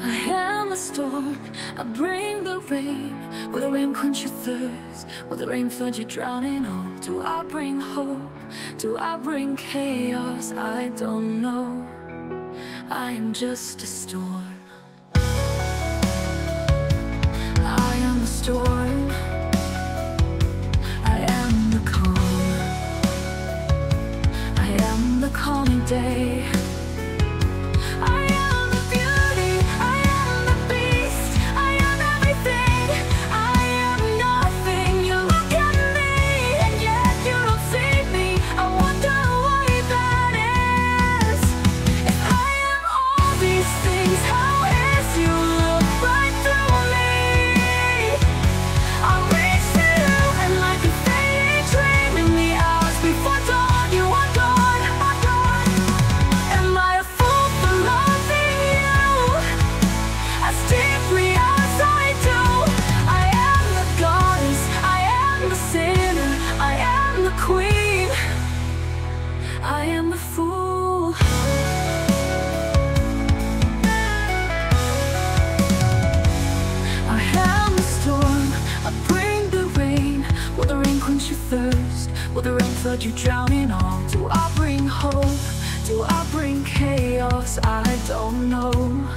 I am a storm, I bring the rain. Will the rain quench your thirst? Will the rain flood your drowning All Do I bring hope? Do I bring chaos? I don't know. I am just a storm. I am a storm. I am the calm. I am the calming day. Will the rain flood you drowning All Do I bring hope? Do I bring chaos? I don't know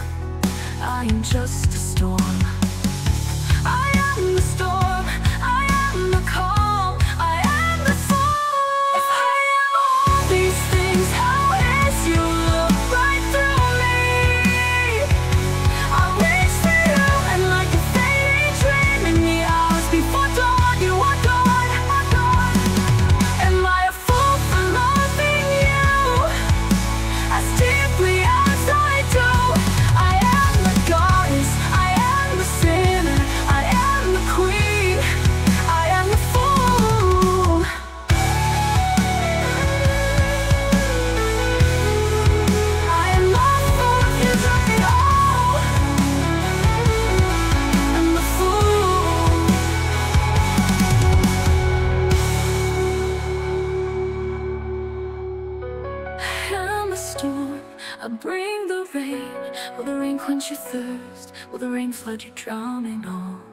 storm, I bring the rain Will the rain quench your thirst? Will the rain flood your drowning all?